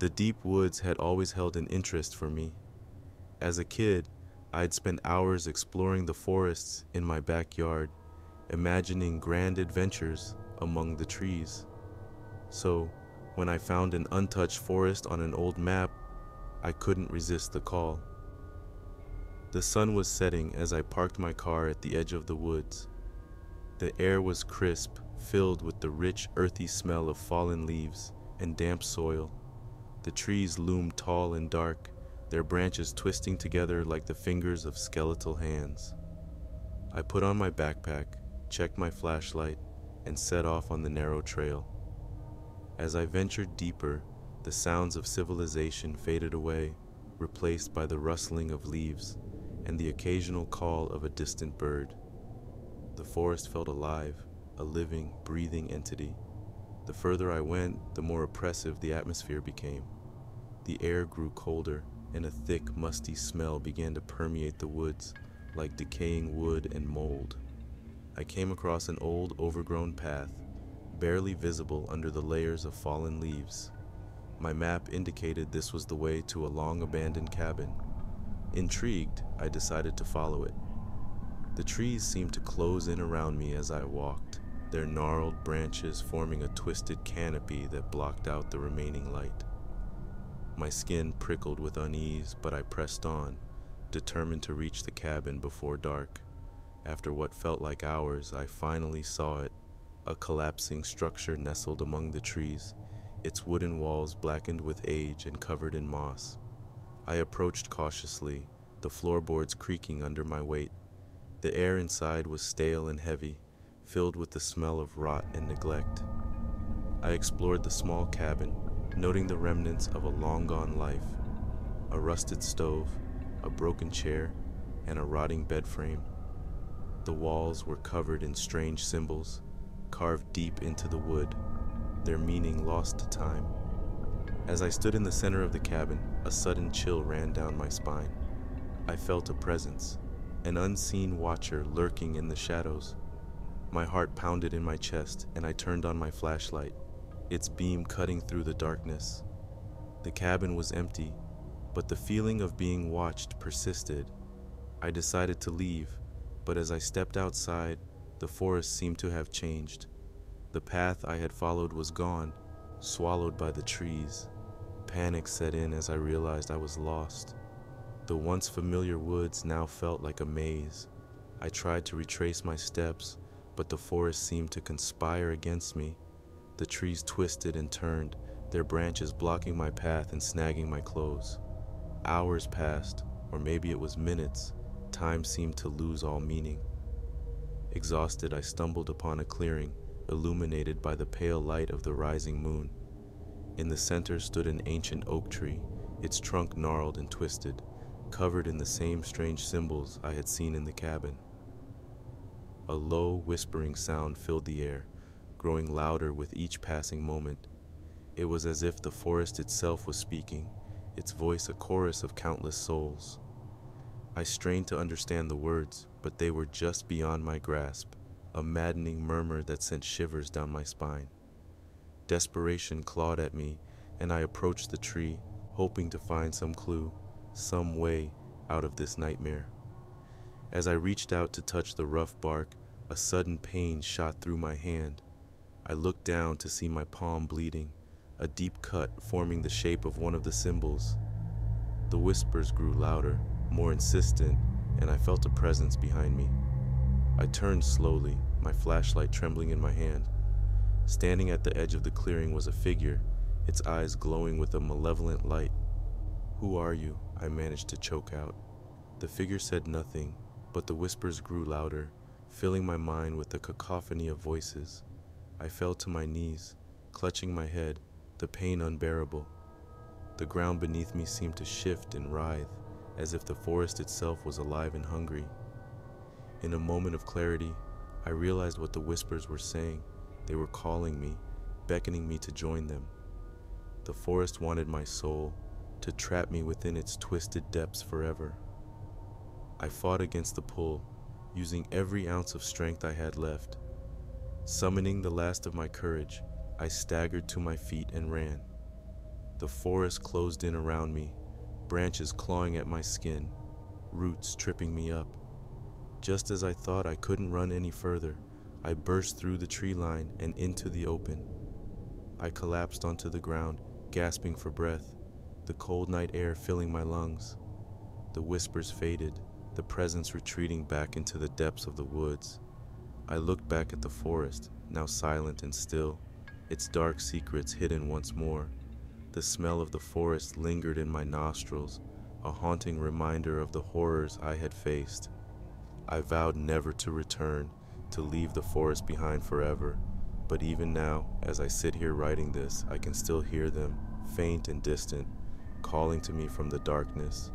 The deep woods had always held an interest for me. As a kid, I'd spent hours exploring the forests in my backyard, imagining grand adventures among the trees. So, when I found an untouched forest on an old map, I couldn't resist the call. The sun was setting as I parked my car at the edge of the woods. The air was crisp, filled with the rich, earthy smell of fallen leaves and damp soil. The trees loomed tall and dark, their branches twisting together like the fingers of skeletal hands. I put on my backpack, checked my flashlight, and set off on the narrow trail. As I ventured deeper, the sounds of civilization faded away, replaced by the rustling of leaves and the occasional call of a distant bird. The forest felt alive, a living, breathing entity. The further I went, the more oppressive the atmosphere became. The air grew colder, and a thick, musty smell began to permeate the woods, like decaying wood and mold. I came across an old, overgrown path, barely visible under the layers of fallen leaves. My map indicated this was the way to a long abandoned cabin. Intrigued, I decided to follow it. The trees seemed to close in around me as I walked, their gnarled branches forming a twisted canopy that blocked out the remaining light. My skin prickled with unease, but I pressed on, determined to reach the cabin before dark. After what felt like hours, I finally saw it, a collapsing structure nestled among the trees, its wooden walls blackened with age and covered in moss. I approached cautiously, the floorboards creaking under my weight. The air inside was stale and heavy, filled with the smell of rot and neglect. I explored the small cabin, noting the remnants of a long gone life a rusted stove, a broken chair, and a rotting bed frame. The walls were covered in strange symbols, carved deep into the wood, their meaning lost to time. As I stood in the center of the cabin, a sudden chill ran down my spine. I felt a presence, an unseen watcher lurking in the shadows. My heart pounded in my chest, and I turned on my flashlight its beam cutting through the darkness. The cabin was empty, but the feeling of being watched persisted. I decided to leave, but as I stepped outside, the forest seemed to have changed. The path I had followed was gone, swallowed by the trees. Panic set in as I realized I was lost. The once familiar woods now felt like a maze. I tried to retrace my steps, but the forest seemed to conspire against me. The trees twisted and turned, their branches blocking my path and snagging my clothes. Hours passed, or maybe it was minutes. Time seemed to lose all meaning. Exhausted, I stumbled upon a clearing, illuminated by the pale light of the rising moon. In the center stood an ancient oak tree, its trunk gnarled and twisted, covered in the same strange symbols I had seen in the cabin. A low, whispering sound filled the air, growing louder with each passing moment. It was as if the forest itself was speaking, its voice a chorus of countless souls. I strained to understand the words, but they were just beyond my grasp, a maddening murmur that sent shivers down my spine. Desperation clawed at me, and I approached the tree, hoping to find some clue, some way out of this nightmare. As I reached out to touch the rough bark, a sudden pain shot through my hand. I looked down to see my palm bleeding, a deep cut forming the shape of one of the symbols. The whispers grew louder, more insistent, and I felt a presence behind me. I turned slowly, my flashlight trembling in my hand. Standing at the edge of the clearing was a figure, its eyes glowing with a malevolent light. Who are you? I managed to choke out. The figure said nothing, but the whispers grew louder, filling my mind with a cacophony of voices. I fell to my knees, clutching my head, the pain unbearable. The ground beneath me seemed to shift and writhe, as if the forest itself was alive and hungry. In a moment of clarity, I realized what the whispers were saying. They were calling me, beckoning me to join them. The forest wanted my soul, to trap me within its twisted depths forever. I fought against the pull, using every ounce of strength I had left. Summoning the last of my courage, I staggered to my feet and ran. The forest closed in around me, branches clawing at my skin, roots tripping me up. Just as I thought I couldn't run any further, I burst through the tree line and into the open. I collapsed onto the ground, gasping for breath, the cold night air filling my lungs. The whispers faded, the presence retreating back into the depths of the woods. I looked back at the forest, now silent and still, its dark secrets hidden once more. The smell of the forest lingered in my nostrils, a haunting reminder of the horrors I had faced. I vowed never to return, to leave the forest behind forever, but even now, as I sit here writing this, I can still hear them, faint and distant, calling to me from the darkness.